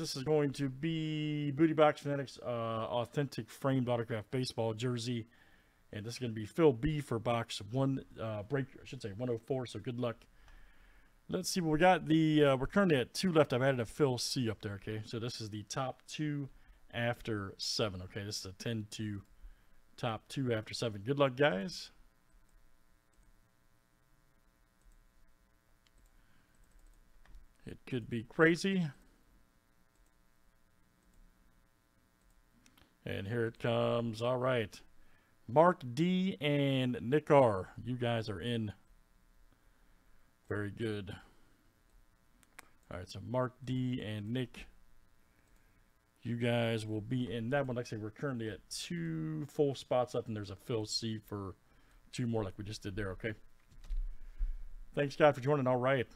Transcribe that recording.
this is going to be Booty Box Fanatics uh, Authentic Framed Autograph Baseball Jersey. And this is going to be Fill B for box one, uh, break, I should say 104. So good luck. Let's see what we got. The uh, We're currently at two left. I've added a Fill C up there, okay? So this is the top two after seven, okay? This is a 10 to top two after seven. Good luck, guys. It could be crazy. And here it comes. All right. Mark D and Nick R. You guys are in. Very good. All right, so Mark D and Nick, you guys will be in that one. Like I say, we're currently at two full spots left, and there's a Fill C for two more like we just did there, okay? Thanks, guys, for joining. All right.